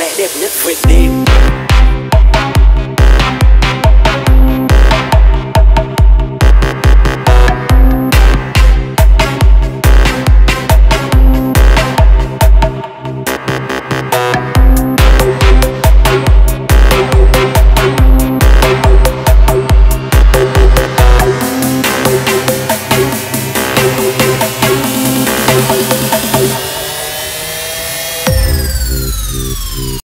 Let lẽ đẹp with them.